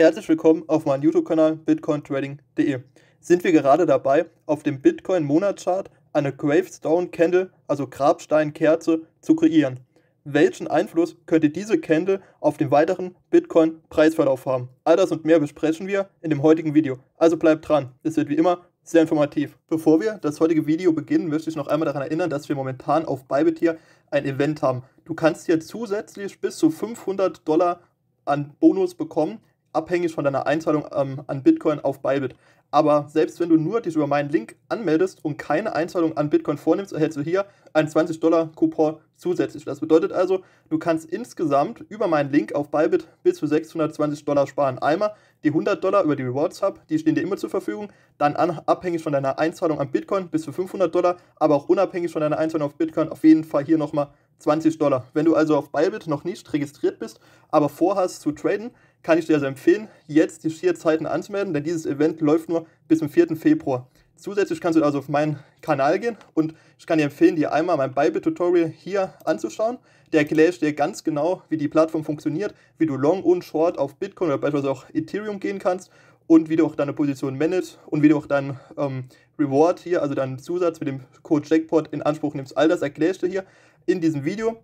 Herzlich willkommen auf meinem YouTube-Kanal bitcointrading.de. Sind wir gerade dabei, auf dem Bitcoin-Monatschart eine Gravestone Candle, also Grabsteinkerze, zu kreieren. Welchen Einfluss könnte diese Candle auf den weiteren Bitcoin-Preisverlauf haben? All das und mehr besprechen wir in dem heutigen Video. Also bleibt dran, es wird wie immer sehr informativ. Bevor wir das heutige Video beginnen, möchte ich noch einmal daran erinnern, dass wir momentan auf Bybit hier ein Event haben. Du kannst hier zusätzlich bis zu 500 Dollar an Bonus bekommen, abhängig von deiner Einzahlung ähm, an Bitcoin auf Bybit. Aber selbst wenn du nur dich über meinen Link anmeldest und keine Einzahlung an Bitcoin vornimmst, erhältst du hier einen 20-Dollar-Coupon zusätzlich. Das bedeutet also, du kannst insgesamt über meinen Link auf Bybit bis zu 620 Dollar sparen. Einmal die 100 Dollar über die Rewards Hub, die stehen dir immer zur Verfügung. Dann an, abhängig von deiner Einzahlung an Bitcoin bis zu 500 Dollar, aber auch unabhängig von deiner Einzahlung auf Bitcoin auf jeden Fall hier nochmal 20 Dollar. Wenn du also auf Bybit noch nicht registriert bist, aber vorhast zu traden, kann ich dir also empfehlen, jetzt die vier Zeiten anzumelden, denn dieses Event läuft nur bis zum 4. Februar. Zusätzlich kannst du also auf meinen Kanal gehen und ich kann dir empfehlen, dir einmal mein Bybit-Tutorial hier anzuschauen. Der erkläre ich dir ganz genau, wie die Plattform funktioniert, wie du Long und Short auf Bitcoin oder beispielsweise auch Ethereum gehen kannst und wie du auch deine Position managst und wie du auch deinen ähm, Reward hier, also deinen Zusatz mit dem Code Jackpot in Anspruch nimmst. All das erkläre ich dir hier in diesem Video.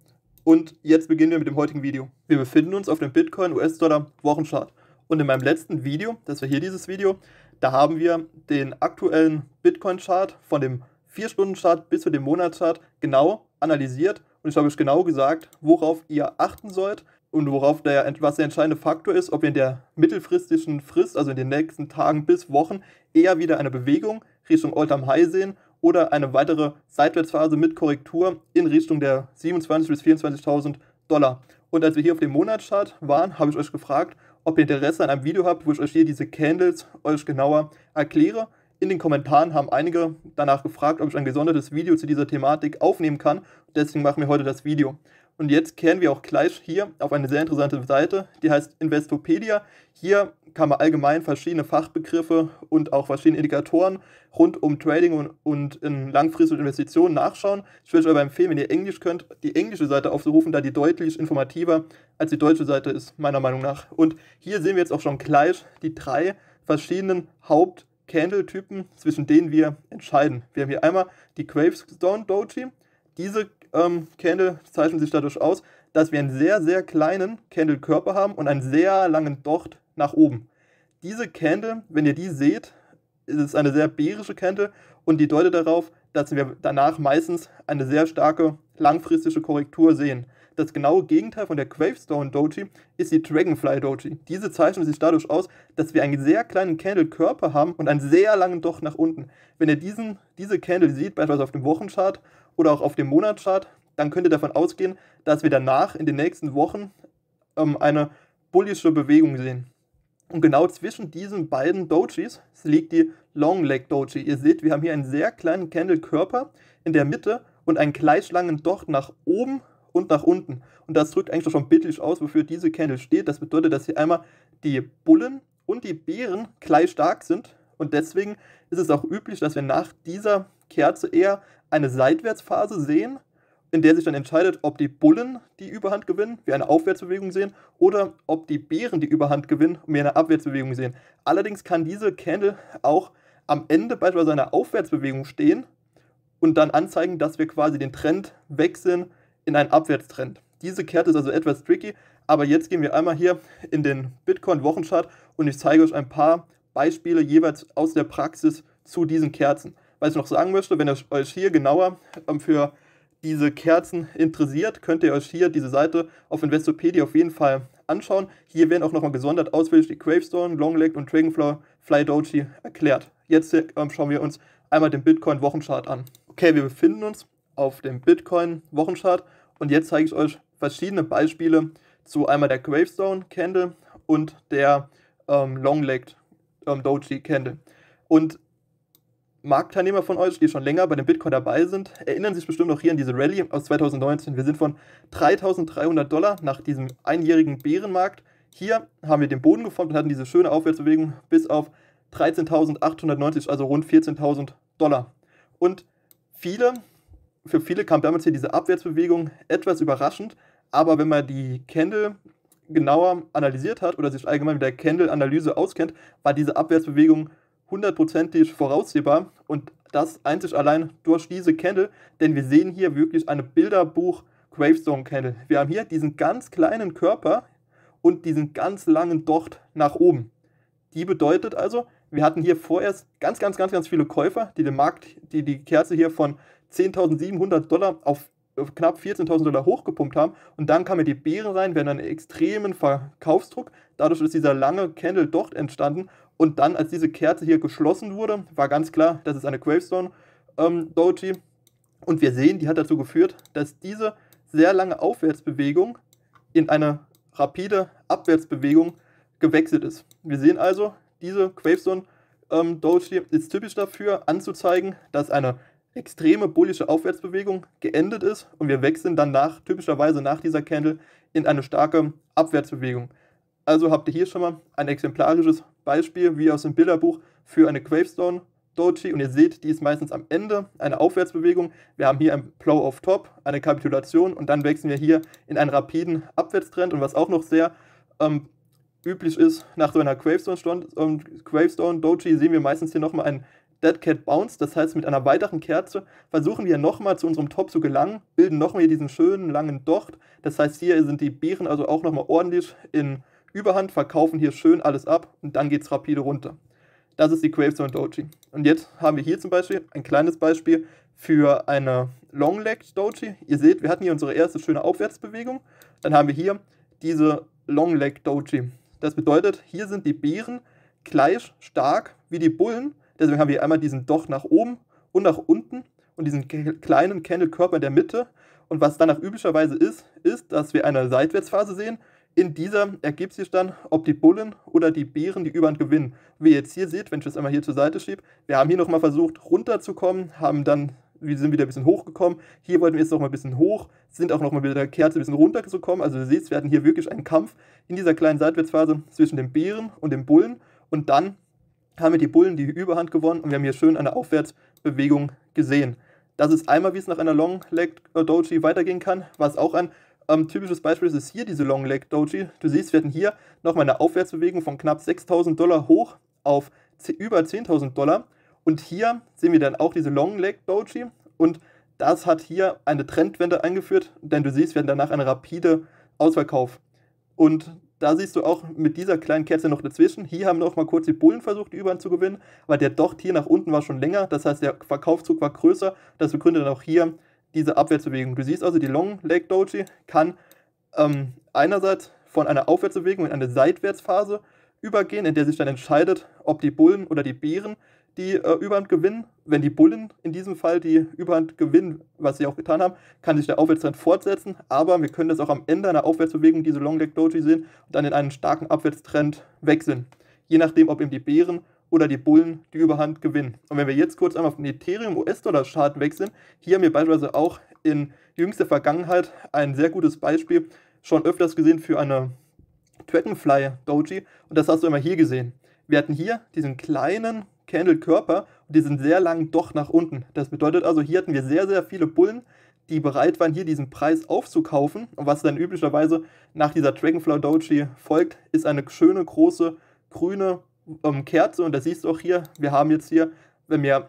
Und jetzt beginnen wir mit dem heutigen Video. Wir befinden uns auf dem Bitcoin US-Dollar Wochenchart. Und in meinem letzten Video, das war hier dieses Video, da haben wir den aktuellen Bitcoin-Chart von dem 4-Stunden-Chart bis zu dem Monatschart genau analysiert. Und ich habe euch genau gesagt, worauf ihr achten sollt und worauf der, was der entscheidende Faktor ist, ob ihr in der mittelfristigen Frist, also in den nächsten Tagen bis Wochen, eher wieder eine Bewegung Richtung All-Time High sehen oder eine weitere Seitwärtsphase mit Korrektur in Richtung der 27.000 bis 24.000 Dollar. Und als wir hier auf dem Monatschart waren, habe ich euch gefragt, ob ihr Interesse an einem Video habt, wo ich euch hier diese Candles euch genauer erkläre. In den Kommentaren haben einige danach gefragt, ob ich ein gesondertes Video zu dieser Thematik aufnehmen kann. Deswegen machen wir heute das Video. Und jetzt kehren wir auch gleich hier auf eine sehr interessante Seite, die heißt Investopedia. Hier kann man allgemein verschiedene Fachbegriffe und auch verschiedene Indikatoren rund um Trading und, und in langfristige Investitionen nachschauen. Ich würde euch aber empfehlen, wenn ihr Englisch könnt, die englische Seite aufzurufen, da die deutlich informativer als die deutsche Seite ist, meiner Meinung nach. Und hier sehen wir jetzt auch schon gleich die drei verschiedenen Haupt-Candle-Typen, zwischen denen wir entscheiden. Wir haben hier einmal die Gravestone Doji. Diese ähm, Candle zeichnen sich dadurch aus, dass wir einen sehr, sehr kleinen Candle-Körper haben und einen sehr langen Docht nach oben. Diese Candle, wenn ihr die seht, ist eine sehr bärische Candle und die deutet darauf, dass wir danach meistens eine sehr starke langfristige Korrektur sehen. Das genaue Gegenteil von der Gravestone Doji ist die Dragonfly Doji. Diese zeichnet sich dadurch aus, dass wir einen sehr kleinen Candle-Körper haben und einen sehr langen Docht nach unten. Wenn ihr diesen, diese Candle seht, beispielsweise auf dem Wochenchart oder auch auf dem Monatschart, dann könnt ihr davon ausgehen, dass wir danach in den nächsten Wochen ähm, eine bullische Bewegung sehen. Und genau zwischen diesen beiden Dojis liegt die Long Leg Doji. Ihr seht, wir haben hier einen sehr kleinen Candle-Körper in der Mitte und einen gleich langen Docht nach oben und nach unten. Und das drückt eigentlich schon bildlich aus, wofür diese Candle steht. Das bedeutet, dass hier einmal die Bullen und die Bären gleich stark sind. Und deswegen ist es auch üblich, dass wir nach dieser Kerze eher eine Seitwärtsphase sehen in der sich dann entscheidet, ob die Bullen die Überhand gewinnen, wir eine Aufwärtsbewegung sehen, oder ob die Bären die Überhand gewinnen und wir eine Abwärtsbewegung sehen. Allerdings kann diese Candle auch am Ende beispielsweise einer Aufwärtsbewegung stehen und dann anzeigen, dass wir quasi den Trend wechseln in einen Abwärtstrend. Diese Kette ist also etwas tricky, aber jetzt gehen wir einmal hier in den Bitcoin-Wochenchart und ich zeige euch ein paar Beispiele jeweils aus der Praxis zu diesen Kerzen. Was ich noch sagen möchte, wenn ihr euch hier genauer ähm, für diese Kerzen interessiert, könnt ihr euch hier diese Seite auf Investopedia auf jeden Fall anschauen. Hier werden auch nochmal gesondert ausführlich die Gravestone, Longleg und Dragonfly Fly Doji erklärt. Jetzt ähm, schauen wir uns einmal den Bitcoin Wochenchart an. Okay, wir befinden uns auf dem Bitcoin Wochenchart und jetzt zeige ich euch verschiedene Beispiele zu einmal der Gravestone Candle und der ähm, Longlegged ähm, Doji Candle. Und Marktteilnehmer von euch, die schon länger bei dem Bitcoin dabei sind, erinnern sich bestimmt noch hier an diese Rallye aus 2019. Wir sind von 3300 Dollar nach diesem einjährigen Bärenmarkt. Hier haben wir den Boden geformt und hatten diese schöne Aufwärtsbewegung bis auf 13.890, also rund 14.000 Dollar. Und viele, für viele kam damals hier diese Abwärtsbewegung etwas überraschend, aber wenn man die Candle genauer analysiert hat oder sich allgemein mit der Candle-Analyse auskennt, war diese Abwärtsbewegung hundertprozentig voraussehbar und das einzig allein durch diese Candle, denn wir sehen hier wirklich eine Bilderbuch Gravestone Candle. Wir haben hier diesen ganz kleinen Körper und diesen ganz langen Docht nach oben. Die bedeutet also, wir hatten hier vorerst ganz, ganz, ganz, ganz viele Käufer, die den Markt, die die Kerze hier von 10.700 Dollar auf knapp 14.000 Dollar hochgepumpt haben und dann kamen die Bären rein, hatten einen extremen Verkaufsdruck. Dadurch ist dieser lange Candle Docht entstanden und dann, als diese Kerze hier geschlossen wurde, war ganz klar, das ist eine Gravestone ähm, Doji. Und wir sehen, die hat dazu geführt, dass diese sehr lange Aufwärtsbewegung in eine rapide Abwärtsbewegung gewechselt ist. Wir sehen also, diese Gravestone ähm, Doji ist typisch dafür anzuzeigen, dass eine extreme bullische Aufwärtsbewegung geendet ist und wir wechseln dann nach, typischerweise nach dieser Candle in eine starke Abwärtsbewegung. Also habt ihr hier schon mal ein exemplarisches Beispiel wie aus dem Bilderbuch für eine Gravestone Doji. Und ihr seht, die ist meistens am Ende eine Aufwärtsbewegung. Wir haben hier ein Plow of Top, eine Kapitulation. Und dann wechseln wir hier in einen rapiden Abwärtstrend. Und was auch noch sehr ähm, üblich ist, nach so einer Gravestone, ähm, Gravestone Doji sehen wir meistens hier nochmal einen Dead Cat Bounce, das heißt mit einer weiteren Kerze versuchen wir nochmal zu unserem Top zu gelangen, bilden nochmal hier diesen schönen langen Docht, das heißt hier sind die Beeren also auch nochmal ordentlich in Überhand, verkaufen hier schön alles ab und dann geht es rapide runter. Das ist die Gravestone Doji. Und jetzt haben wir hier zum Beispiel ein kleines Beispiel für eine Long Leg Doji. Ihr seht, wir hatten hier unsere erste schöne Aufwärtsbewegung. Dann haben wir hier diese Long Leg Doji. Das bedeutet, hier sind die Beeren gleich stark wie die Bullen. Deswegen haben wir einmal diesen Docht nach oben und nach unten und diesen kleinen Candle-Körper in der Mitte. Und was danach üblicherweise ist, ist, dass wir eine Seitwärtsphase sehen in dieser ergibt sich dann, ob die Bullen oder die Bären die Überhand gewinnen. Wie ihr jetzt hier seht, wenn ich das einmal hier zur Seite schiebe, wir haben hier nochmal versucht runterzukommen, haben dann, wir sind wieder ein bisschen hochgekommen. Hier wollten wir jetzt nochmal ein bisschen hoch, sind auch nochmal mit der Kerze ein bisschen runtergekommen. Also ihr seht, wir hatten hier wirklich einen Kampf in dieser kleinen Seitwärtsphase zwischen den Bären und den Bullen. Und dann haben wir die Bullen die Überhand gewonnen und wir haben hier schön eine Aufwärtsbewegung gesehen. Das ist einmal, wie es nach einer Long Leg Doji weitergehen kann, was auch ein ähm, typisches Beispiel ist hier diese Long Leg Doji. Du siehst, wir hatten hier nochmal eine Aufwärtsbewegung von knapp 6.000 Dollar hoch auf über 10.000 Dollar. Und hier sehen wir dann auch diese Long Leg Doji. Und das hat hier eine Trendwende eingeführt, denn du siehst, wir hatten danach eine rapide Ausverkauf. Und da siehst du auch mit dieser kleinen Kerze noch dazwischen. Hier haben noch mal kurz die Bullen versucht, die Überhand zu gewinnen, aber der Docht hier nach unten war schon länger. Das heißt, der Verkaufszug war größer. Das begründet dann auch hier diese Abwärtsbewegung. Du siehst also, die Long Leg Doji kann ähm, einerseits von einer Aufwärtsbewegung in eine Seitwärtsphase übergehen, in der sich dann entscheidet, ob die Bullen oder die Bären die äh, Überhand gewinnen. Wenn die Bullen in diesem Fall die Überhand gewinnen, was sie auch getan haben, kann sich der Aufwärtstrend fortsetzen. Aber wir können das auch am Ende einer Aufwärtsbewegung, diese Long Leg Doji sehen, und dann in einen starken Abwärtstrend wechseln. Je nachdem, ob eben die Bären oder die Bullen die Überhand gewinnen. Und wenn wir jetzt kurz einmal auf den Ethereum-US-Dollar-Chart wechseln, hier haben wir beispielsweise auch in jüngster Vergangenheit ein sehr gutes Beispiel schon öfters gesehen für eine Dragonfly Doji und das hast du immer hier gesehen. Wir hatten hier diesen kleinen Candle-Körper und diesen sehr langen Doch nach unten. Das bedeutet also, hier hatten wir sehr, sehr viele Bullen, die bereit waren, hier diesen Preis aufzukaufen. Und was dann üblicherweise nach dieser Dragonfly Doji folgt, ist eine schöne, große, grüne ähm, Kerze und da siehst du auch hier, wir haben jetzt hier, wenn wir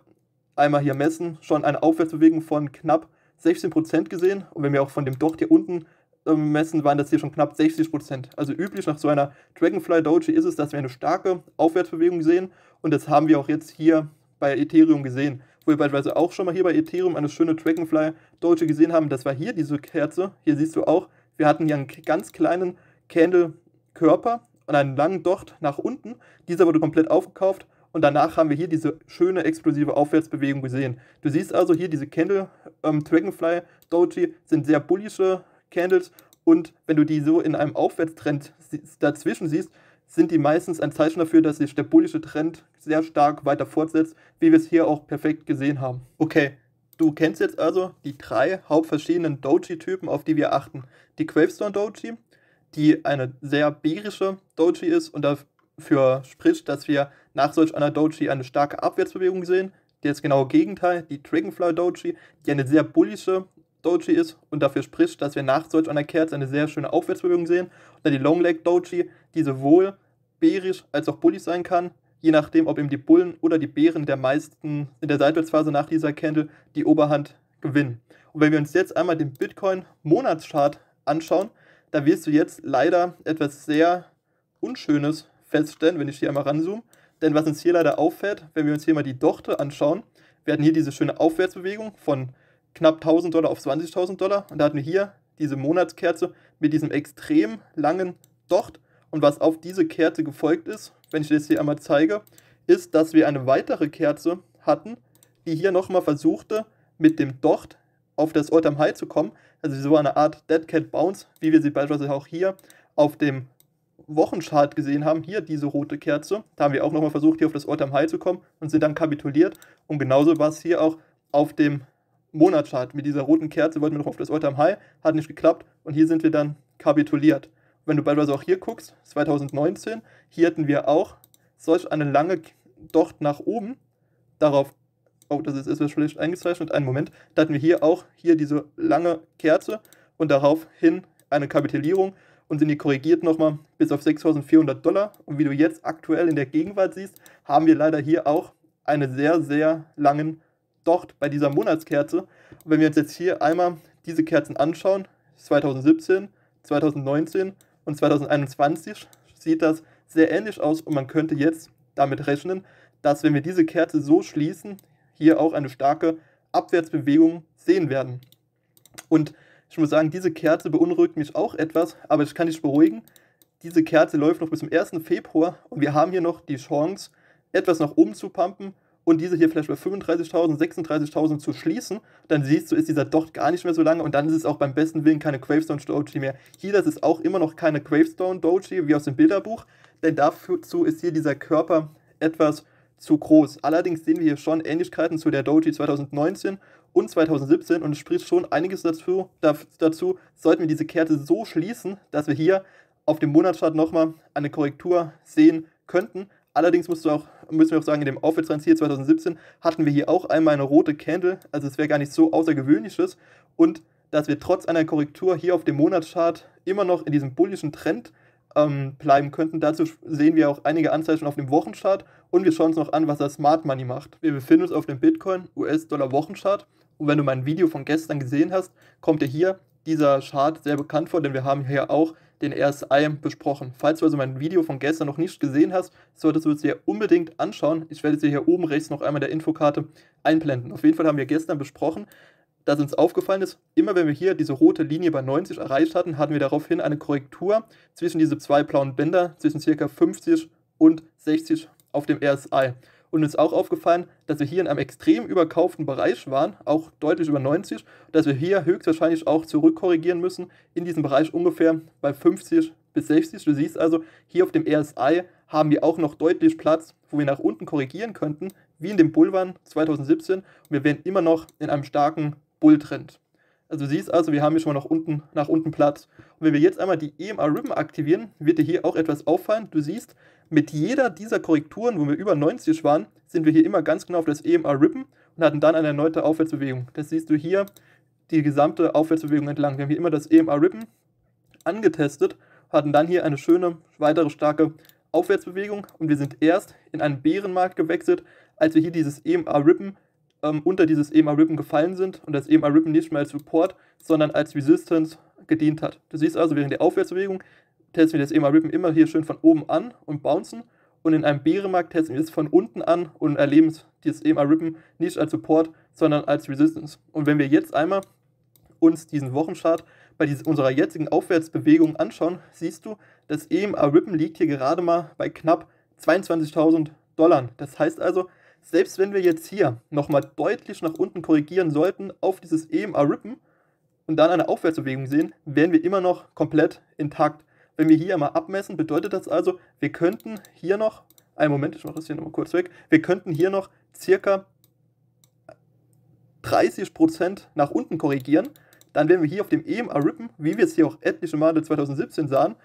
einmal hier messen, schon eine Aufwärtsbewegung von knapp 16% gesehen und wenn wir auch von dem Docht hier unten ähm, messen, waren das hier schon knapp 60%. Also üblich nach so einer Dragonfly Doji ist es, dass wir eine starke Aufwärtsbewegung sehen und das haben wir auch jetzt hier bei Ethereum gesehen, wo wir beispielsweise auch schon mal hier bei Ethereum eine schöne Dragonfly Doji gesehen haben. Das war hier diese Kerze. Hier siehst du auch, wir hatten hier einen ganz kleinen Candle Körper und einen langen Docht nach unten. Dieser wurde komplett aufgekauft und danach haben wir hier diese schöne explosive Aufwärtsbewegung gesehen. Du siehst also hier diese Candle ähm, Dragonfly Doji sind sehr bullische Candles und wenn du die so in einem Aufwärtstrend dazwischen siehst, sind die meistens ein Zeichen dafür, dass sich der bullische Trend sehr stark weiter fortsetzt, wie wir es hier auch perfekt gesehen haben. Okay, du kennst jetzt also die drei hauptverschiedenen Doji-Typen, auf die wir achten. Die Gravestone Doji, die eine sehr bärische Doji ist und dafür spricht, dass wir nach solch einer Doji eine starke Abwärtsbewegung sehen. Das genaue Gegenteil, die Dragonfly Doji, die eine sehr bullische Doji ist und dafür spricht, dass wir nach solch einer Kerze eine sehr schöne Aufwärtsbewegung sehen. Und dann die Long Leg Doji, die sowohl bärisch als auch bullig sein kann, je nachdem, ob eben die Bullen oder die Bären der meisten in der Seitwärtsphase nach dieser Candle die Oberhand gewinnen. Und wenn wir uns jetzt einmal den Bitcoin-Monatschart anschauen, da wirst du jetzt leider etwas sehr Unschönes feststellen, wenn ich hier einmal ranzoome. Denn was uns hier leider auffällt, wenn wir uns hier mal die Dochte anschauen, wir hatten hier diese schöne Aufwärtsbewegung von knapp 1000 Dollar auf 20.000 Dollar und da hatten wir hier diese Monatskerze mit diesem extrem langen Docht und was auf diese Kerze gefolgt ist, wenn ich das hier einmal zeige, ist, dass wir eine weitere Kerze hatten, die hier nochmal versuchte, mit dem Docht auf das All-Time High zu kommen. Also so eine Art Dead Cat Bounce, wie wir sie beispielsweise auch hier auf dem Wochenchart gesehen haben. Hier diese rote Kerze. Da haben wir auch nochmal versucht, hier auf das All-Time High zu kommen und sind dann kapituliert. Und genauso war es hier auch auf dem Monatschart. Mit dieser roten Kerze wollten wir noch auf das All-Time High, hat nicht geklappt und hier sind wir dann kapituliert. Wenn du beispielsweise auch hier guckst, 2019, hier hatten wir auch solch eine lange Docht nach oben. Darauf oh, das ist etwas schlecht eingezeichnet, einen Moment, da hatten wir hier auch hier diese lange Kerze und daraufhin eine Kapitulierung und sind die korrigiert nochmal bis auf 6.400 Dollar. Und wie du jetzt aktuell in der Gegenwart siehst, haben wir leider hier auch einen sehr, sehr langen Docht bei dieser Monatskerze. Und wenn wir uns jetzt hier einmal diese Kerzen anschauen, 2017, 2019 und 2021, sieht das sehr ähnlich aus und man könnte jetzt damit rechnen, dass wenn wir diese Kerze so schließen, hier auch eine starke Abwärtsbewegung sehen werden. Und ich muss sagen, diese Kerze beunruhigt mich auch etwas, aber ich kann dich beruhigen. Diese Kerze läuft noch bis zum 1. Februar und wir haben hier noch die Chance, etwas nach oben zu pumpen und diese hier vielleicht bei 35.000, 36.000 zu schließen, dann siehst du, ist dieser Docht gar nicht mehr so lange und dann ist es auch beim besten Willen keine Gravestone Doji mehr. Hier, das ist auch immer noch keine Gravestone Doji wie aus dem Bilderbuch, denn dazu ist hier dieser Körper etwas zu groß. Allerdings sehen wir hier schon Ähnlichkeiten zu der Doji 2019 und 2017 und es spricht schon einiges dazu, dazu, sollten wir diese Kerze so schließen, dass wir hier auf dem Monatschart nochmal eine Korrektur sehen könnten. Allerdings musst du auch, müssen wir auch sagen, in dem Aufwärtstrend hier 2017 hatten wir hier auch einmal eine rote Candle, also es wäre gar nicht so außergewöhnliches und dass wir trotz einer Korrektur hier auf dem Monatschart immer noch in diesem bullischen Trend ähm, bleiben könnten. Dazu sehen wir auch einige Anzeichen auf dem Wochenchart und wir schauen uns noch an, was das Smart Money macht. Wir befinden uns auf dem Bitcoin US-Dollar Wochenchart und wenn du mein Video von gestern gesehen hast, kommt dir hier dieser Chart sehr bekannt vor, denn wir haben hier auch den RSI besprochen. Falls du also mein Video von gestern noch nicht gesehen hast, solltest du es dir unbedingt anschauen. Ich werde dir hier oben rechts noch einmal der Infokarte einblenden. Auf jeden Fall haben wir gestern besprochen, dass uns aufgefallen ist, immer wenn wir hier diese rote Linie bei 90 erreicht hatten, hatten wir daraufhin eine Korrektur zwischen diese zwei blauen Bänder, zwischen ca. 50 und 60 auf dem RSI. Und uns ist auch aufgefallen, dass wir hier in einem extrem überkauften Bereich waren, auch deutlich über 90, dass wir hier höchstwahrscheinlich auch zurückkorrigieren müssen, in diesem Bereich ungefähr bei 50 bis 60. Du siehst also, hier auf dem RSI haben wir auch noch deutlich Platz, wo wir nach unten korrigieren könnten, wie in dem Bullrun 2017. Und wir wären immer noch in einem starken Bulltrend. Also du siehst also, wir haben hier schon mal nach unten, nach unten Platz. Und wenn wir jetzt einmal die EMR Ribbon aktivieren, wird dir hier auch etwas auffallen. Du siehst, mit jeder dieser Korrekturen, wo wir über 90 waren, sind wir hier immer ganz genau auf das EMR Ribbon und hatten dann eine erneute Aufwärtsbewegung. Das siehst du hier, die gesamte Aufwärtsbewegung entlang. Wir haben hier immer das EMR Ribbon angetestet, hatten dann hier eine schöne, weitere starke Aufwärtsbewegung und wir sind erst in einen Bärenmarkt gewechselt, als wir hier dieses EMR Ribbon ähm, unter dieses EMA Ribbon gefallen sind und das EMA Ribbon nicht mehr als Support, sondern als Resistance gedient hat. Du siehst also, während der Aufwärtsbewegung testen wir das EMA Ribbon immer hier schön von oben an und bouncen und in einem Bärenmarkt testen wir es von unten an und erleben dieses EMA Ribbon nicht als Support, sondern als Resistance. Und wenn wir jetzt einmal uns diesen Wochenchart bei dieser, unserer jetzigen Aufwärtsbewegung anschauen, siehst du, das EMA Ribbon liegt hier gerade mal bei knapp 22.000 Dollar. Das heißt also, selbst wenn wir jetzt hier nochmal deutlich nach unten korrigieren sollten auf dieses EMA Rippen und dann eine Aufwärtsbewegung sehen, wären wir immer noch komplett intakt. Wenn wir hier mal abmessen, bedeutet das also, wir könnten hier noch, einen Moment, ich mache das hier nochmal kurz weg, wir könnten hier noch circa 30% nach unten korrigieren, dann wären wir hier auf dem EMA Rippen, wie wir es hier auch etliche Male 2017 sahen,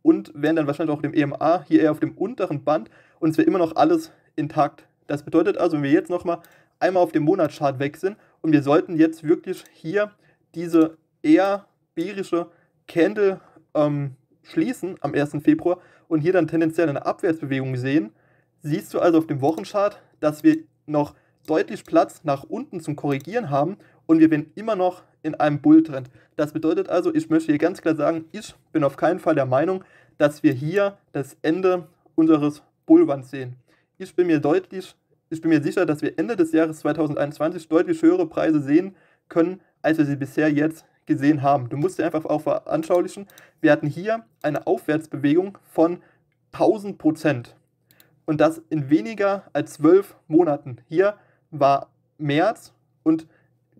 und wären dann wahrscheinlich auch auf dem EMA hier eher auf dem unteren Band und es wäre immer noch alles intakt. Das bedeutet also, wenn wir jetzt nochmal einmal auf den Monatschart wechseln und wir sollten jetzt wirklich hier diese eher bärische Candle ähm, schließen am 1. Februar und hier dann tendenziell eine Abwärtsbewegung sehen, siehst du also auf dem Wochenchart, dass wir noch deutlich Platz nach unten zum Korrigieren haben und wir sind immer noch in einem Bulltrend. Das bedeutet also, ich möchte hier ganz klar sagen, ich bin auf keinen Fall der Meinung, dass wir hier das Ende unseres Bullwands sehen. Ich bin mir deutlich, ich bin mir sicher, dass wir Ende des Jahres 2021 deutlich höhere Preise sehen können, als wir sie bisher jetzt gesehen haben. Du musst dir einfach auch veranschaulichen, wir hatten hier eine Aufwärtsbewegung von 1000 Prozent. Und das in weniger als zwölf Monaten. Hier war März und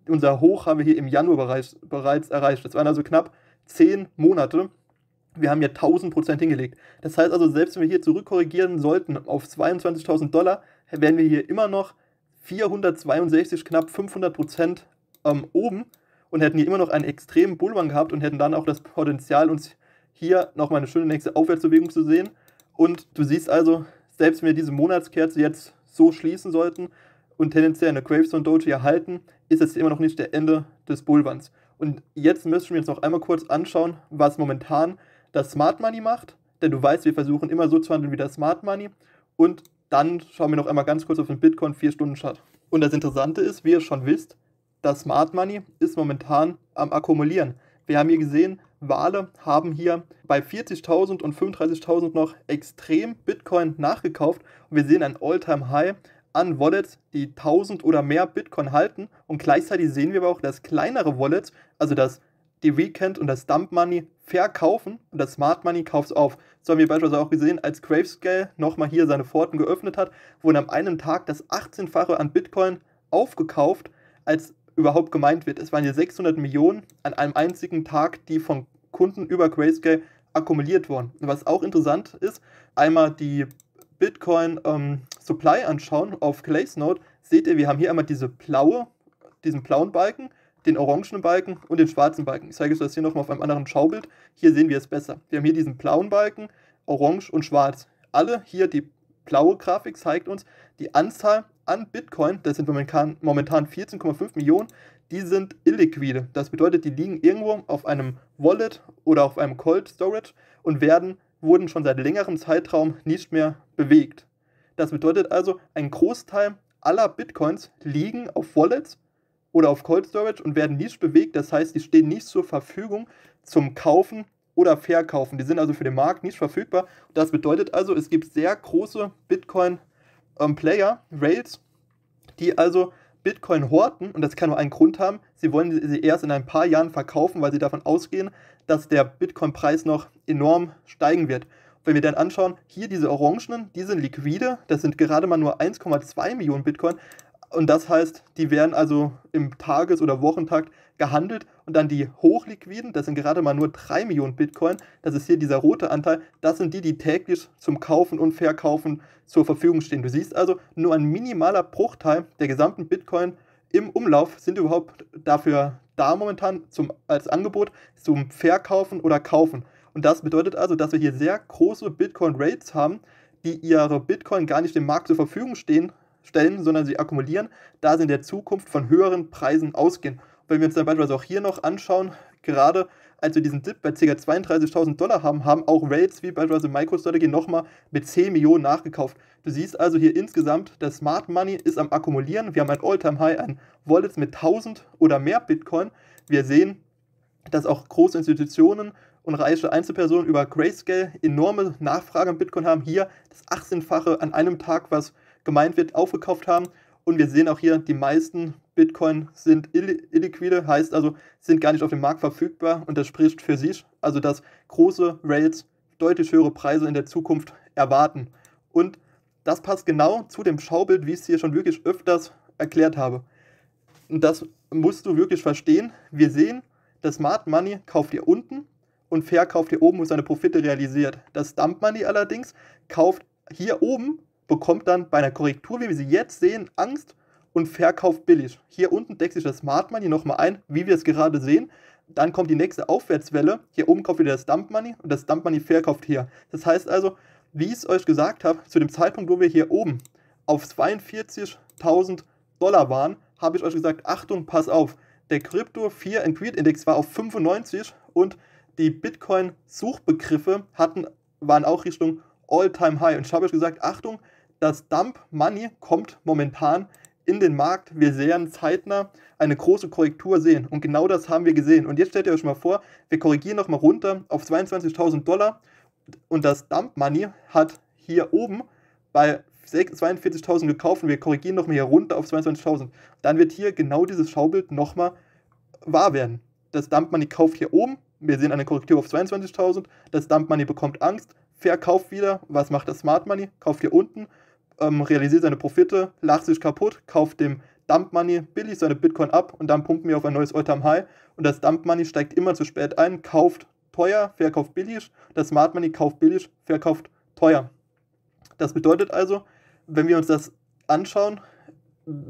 unser Hoch haben wir hier im Januar bereits, bereits erreicht. Das waren also knapp zehn Monate. Wir haben hier 1000 Prozent hingelegt. Das heißt also, selbst wenn wir hier zurückkorrigieren sollten auf 22.000 Dollar, wären wir hier immer noch 462, knapp 500 Prozent ähm, oben und hätten hier immer noch einen extremen Bullrun gehabt und hätten dann auch das Potenzial, uns hier nochmal eine schöne nächste Aufwärtsbewegung zu sehen. Und du siehst also, selbst wenn wir diese Monatskerze jetzt so schließen sollten und tendenziell eine Gravestone Doji erhalten, ist es immer noch nicht der Ende des Bullruns. Und jetzt müssen wir uns noch einmal kurz anschauen, was momentan das Smart Money macht. Denn du weißt, wir versuchen immer so zu handeln wie das Smart Money. Und dann schauen wir noch einmal ganz kurz auf den Bitcoin 4-Stunden-Chart. Und das Interessante ist, wie ihr schon wisst, das Smart Money ist momentan am Akkumulieren. Wir haben hier gesehen, Wale haben hier bei 40.000 und 35.000 noch extrem Bitcoin nachgekauft und wir sehen ein All-Time-High an Wallets, die 1000 oder mehr Bitcoin halten und gleichzeitig sehen wir aber auch, dass kleinere Wallets, also das die Weekend und das Dump Money verkaufen und das Smart Money kauft es auf. So haben wir beispielsweise auch gesehen, als Gravescale nochmal hier seine Pforten geöffnet hat, wurden am einen Tag das 18-fache an Bitcoin aufgekauft, als überhaupt gemeint wird. Es waren hier 600 Millionen an einem einzigen Tag, die von Kunden über Grayscale akkumuliert wurden. Was auch interessant ist, einmal die Bitcoin ähm, Supply anschauen auf Glazenode, seht ihr, wir haben hier einmal diese blaue, diesen blauen Balken, den orangenen Balken und den schwarzen Balken. Ich zeige euch das hier nochmal auf einem anderen Schaubild. Hier sehen wir es besser. Wir haben hier diesen blauen Balken, orange und schwarz. Alle hier die blaue Grafik zeigt uns die Anzahl an Bitcoin, das sind momentan, momentan 14,5 Millionen, die sind illiquide. Das bedeutet, die liegen irgendwo auf einem Wallet oder auf einem Cold Storage und werden, wurden schon seit längerem Zeitraum nicht mehr bewegt. Das bedeutet also, ein Großteil aller Bitcoins liegen auf Wallets oder auf Cold Storage und werden nicht bewegt. Das heißt, die stehen nicht zur Verfügung zum Kaufen oder Verkaufen. Die sind also für den Markt nicht verfügbar. Das bedeutet also, es gibt sehr große Bitcoin-Player, ähm, Rails, die also Bitcoin horten und das kann nur einen Grund haben. Sie wollen sie erst in ein paar Jahren verkaufen, weil sie davon ausgehen, dass der Bitcoin-Preis noch enorm steigen wird. Wenn wir dann anschauen, hier diese Orangenen, die sind liquide, das sind gerade mal nur 1,2 Millionen Bitcoin, und das heißt, die werden also im Tages- oder Wochentakt gehandelt und dann die hochliquiden, das sind gerade mal nur 3 Millionen Bitcoin, das ist hier dieser rote Anteil, das sind die, die täglich zum Kaufen und Verkaufen zur Verfügung stehen. Du siehst also, nur ein minimaler Bruchteil der gesamten Bitcoin im Umlauf sind überhaupt dafür da momentan zum, als Angebot zum Verkaufen oder Kaufen. Und das bedeutet also, dass wir hier sehr große Bitcoin-Rates haben, die ihre Bitcoin gar nicht dem Markt zur Verfügung stehen stellen, sondern sie akkumulieren, da sie in der Zukunft von höheren Preisen ausgehen. Und wenn wir uns dann beispielsweise auch hier noch anschauen, gerade als wir diesen Dip bei ca. 32.000 Dollar haben, haben auch Rates wie beispielsweise MicroStrategy nochmal mit 10 Millionen nachgekauft. Du siehst also hier insgesamt, das Smart Money ist am Akkumulieren. Wir haben ein All-Time-High an Wallets mit 1000 oder mehr Bitcoin. Wir sehen, dass auch große Institutionen und reiche Einzelpersonen über Grayscale enorme Nachfrage an Bitcoin haben. Hier das 18-fache an einem Tag, was gemeint wird, aufgekauft haben. Und wir sehen auch hier, die meisten Bitcoin sind illiquide, heißt also, sind gar nicht auf dem Markt verfügbar und das spricht für sich, also dass große Rails deutlich höhere Preise in der Zukunft erwarten. Und das passt genau zu dem Schaubild, wie ich es hier schon wirklich öfters erklärt habe. Und das musst du wirklich verstehen. Wir sehen, das Smart Money kauft hier unten und verkauft hier oben, wo seine Profite realisiert. Das Dump Money allerdings kauft hier oben bekommt dann bei einer Korrektur, wie wir sie jetzt sehen, Angst und verkauft billig. Hier unten deckt sich das Smart Money nochmal ein, wie wir es gerade sehen. Dann kommt die nächste Aufwärtswelle. Hier oben kauft wieder das Dump Money und das Dump Money verkauft hier. Das heißt also, wie ich es euch gesagt habe, zu dem Zeitpunkt, wo wir hier oben auf 42.000 Dollar waren, habe ich euch gesagt, Achtung, pass auf. Der Crypto 4 and Greed Index war auf 95 und die Bitcoin-Suchbegriffe hatten, waren auch Richtung All-Time High. Und ich habe euch gesagt, Achtung, das Dump Money kommt momentan in den Markt. Wir sehen zeitnah eine große Korrektur sehen. Und genau das haben wir gesehen. Und jetzt stellt ihr euch mal vor, wir korrigieren nochmal runter auf 22.000 Dollar. Und das Dump Money hat hier oben bei 42.000 gekauft und wir korrigieren nochmal hier runter auf 22.000. Dann wird hier genau dieses Schaubild nochmal wahr werden. Das Dump Money kauft hier oben, wir sehen eine Korrektur auf 22.000, das Dump Money bekommt Angst, verkauft wieder, was macht das Smart Money? Kauft hier unten, ähm, realisiert seine Profite, lacht sich kaputt, kauft dem Dump Money billig seine Bitcoin ab und dann pumpen wir auf ein neues All-Time High und das Dump Money steigt immer zu spät ein, kauft teuer, verkauft billig, das Smart Money kauft billig, verkauft teuer. Das bedeutet also, wenn wir uns das anschauen,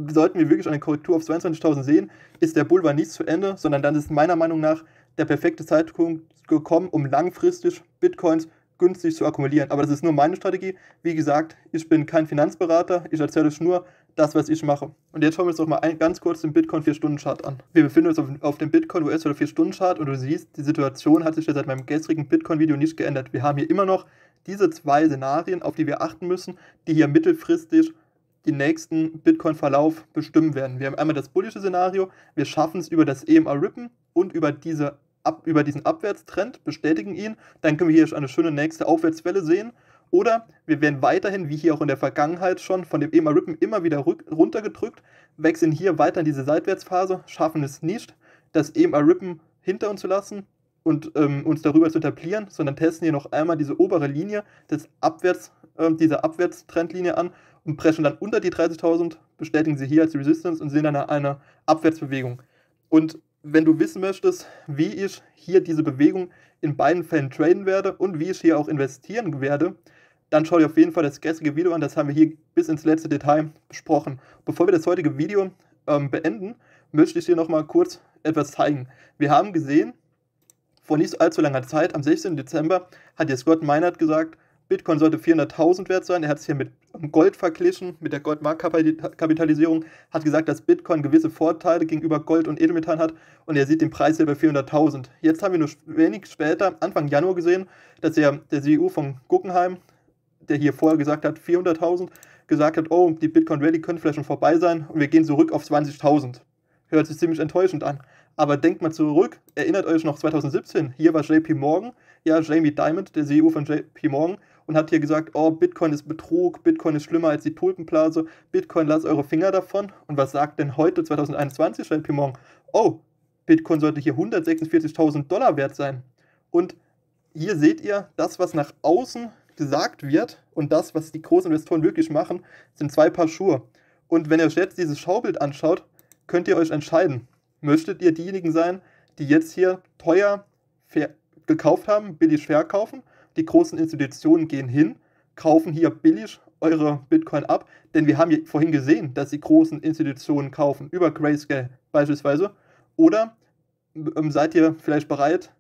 sollten wir wirklich eine Korrektur auf 22.000 sehen, ist der Boulevard nicht zu Ende, sondern dann ist meiner Meinung nach der perfekte Zeitpunkt gekommen, um langfristig Bitcoins günstig zu akkumulieren. Aber das ist nur meine Strategie. Wie gesagt, ich bin kein Finanzberater, ich erzähle euch nur das, was ich mache. Und jetzt schauen wir uns doch mal ein, ganz kurz den Bitcoin 4-Stunden-Chart an. Wir befinden uns auf, auf dem Bitcoin US- oder 4-Stunden-Chart und du siehst, die Situation hat sich ja seit meinem gestrigen Bitcoin-Video nicht geändert. Wir haben hier immer noch diese zwei Szenarien, auf die wir achten müssen, die hier mittelfristig den nächsten Bitcoin-Verlauf bestimmen werden. Wir haben einmal das bullische Szenario, wir schaffen es über das EMA-Rippen und über, diese, ab, über diesen Abwärtstrend, bestätigen ihn, dann können wir hier eine schöne nächste Aufwärtswelle sehen. Oder wir werden weiterhin, wie hier auch in der Vergangenheit schon, von dem EMA-Rippen immer wieder runtergedrückt, wechseln hier weiter in diese Seitwärtsphase, schaffen es nicht, das EMA-Rippen hinter uns zu lassen, und ähm, uns darüber zu etablieren, sondern testen hier noch einmal diese obere Linie des Abwärts, äh, dieser Abwärtstrendlinie an und preschen dann unter die 30.000, bestätigen sie hier als Resistance und sehen dann eine Abwärtsbewegung. Und wenn du wissen möchtest, wie ich hier diese Bewegung in beiden Fällen traden werde und wie ich hier auch investieren werde, dann schau dir auf jeden Fall das gestrige Video an. Das haben wir hier bis ins letzte Detail besprochen. Bevor wir das heutige Video ähm, beenden, möchte ich dir nochmal kurz etwas zeigen. Wir haben gesehen, vor nicht allzu langer Zeit, am 16. Dezember, hat jetzt Scott Meinert gesagt, Bitcoin sollte 400.000 wert sein. Er hat es hier mit Gold verglichen, mit der Goldmarktkapitalisierung, hat gesagt, dass Bitcoin gewisse Vorteile gegenüber Gold und Edelmetall hat und er sieht den Preis hier bei 400.000. Jetzt haben wir nur wenig später, Anfang Januar gesehen, dass er, der CEO von Guggenheim, der hier vorher gesagt hat, 400.000, gesagt hat, oh, die Bitcoin Rally könnte vielleicht schon vorbei sein und wir gehen zurück auf 20.000. Hört sich ziemlich enttäuschend an. Aber denkt mal zurück, erinnert euch noch 2017, hier war JP Morgan, ja, Jamie Dimon, der CEO von JP Morgan, und hat hier gesagt, oh, Bitcoin ist Betrug, Bitcoin ist schlimmer als die Tulpenblase, Bitcoin lasst eure Finger davon. Und was sagt denn heute 2021 JP Morgan? Oh, Bitcoin sollte hier 146.000 Dollar wert sein. Und hier seht ihr, das, was nach außen gesagt wird und das, was die großen Investoren wirklich machen, sind zwei Paar Schuhe. Und wenn ihr euch jetzt dieses Schaubild anschaut, könnt ihr euch entscheiden möchtet ihr diejenigen sein, die jetzt hier teuer gekauft haben, billig verkaufen. Die großen Institutionen gehen hin, kaufen hier billig eure Bitcoin ab, denn wir haben ja vorhin gesehen, dass die großen Institutionen kaufen, über Grayscale beispielsweise. Oder ähm, seid ihr vielleicht bereit,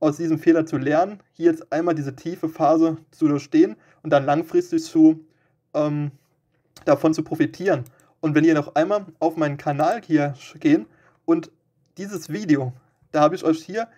aus diesem Fehler zu lernen, hier jetzt einmal diese tiefe Phase zu durchstehen und dann langfristig zu, ähm, davon zu profitieren. Und wenn ihr noch einmal auf meinen Kanal hier gehen und dieses Video, da habe ich euch hier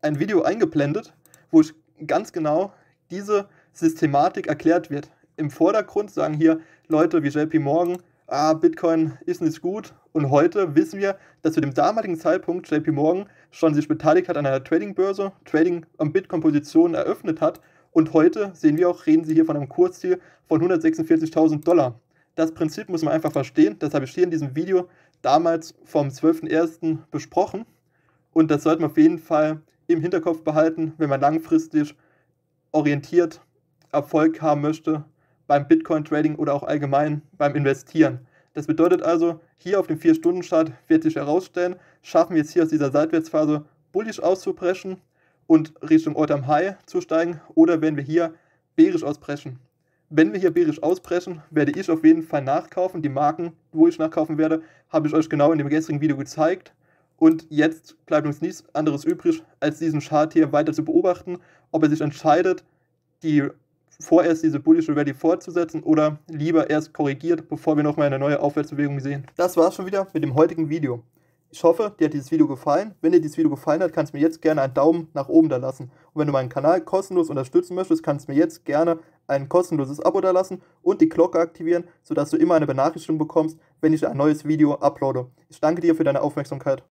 ein Video eingeblendet, wo ich ganz genau diese Systematik erklärt wird. Im Vordergrund sagen hier Leute wie JP Morgan, ah, Bitcoin ist nicht gut. Und heute wissen wir, dass zu dem damaligen Zeitpunkt JP Morgan schon sich beteiligt hat an einer Trading-Börse, Trading am Bitcoin-Positionen eröffnet hat. Und heute sehen wir auch, reden sie hier von einem Kursziel von 146.000 Dollar. Das Prinzip muss man einfach verstehen. Das habe ich hier in diesem Video damals vom 12.01. besprochen. Und das sollte man auf jeden Fall im Hinterkopf behalten, wenn man langfristig orientiert Erfolg haben möchte beim Bitcoin-Trading oder auch allgemein beim Investieren. Das bedeutet also, hier auf dem 4-Stunden-Chart wird sich herausstellen, schaffen wir es hier aus dieser Seitwärtsphase bullish auszubrechen und Richtung All-Time High zu steigen oder werden wir hier bärisch ausbrechen. Wenn wir hier bärisch ausbrechen, werde ich auf jeden Fall nachkaufen. Die Marken, wo ich nachkaufen werde, habe ich euch genau in dem gestrigen Video gezeigt. Und jetzt bleibt uns nichts anderes übrig, als diesen Chart hier weiter zu beobachten, ob er sich entscheidet, die vorerst diese bullische Ready fortzusetzen oder lieber erst korrigiert, bevor wir nochmal eine neue Aufwärtsbewegung sehen. Das war's schon wieder mit dem heutigen Video. Ich hoffe, dir hat dieses Video gefallen. Wenn dir dieses Video gefallen hat, kannst du mir jetzt gerne einen Daumen nach oben da lassen. Und wenn du meinen Kanal kostenlos unterstützen möchtest, kannst du mir jetzt gerne ein kostenloses Abo da lassen und die Glocke aktivieren, sodass du immer eine Benachrichtigung bekommst, wenn ich ein neues Video uploade. Ich danke dir für deine Aufmerksamkeit.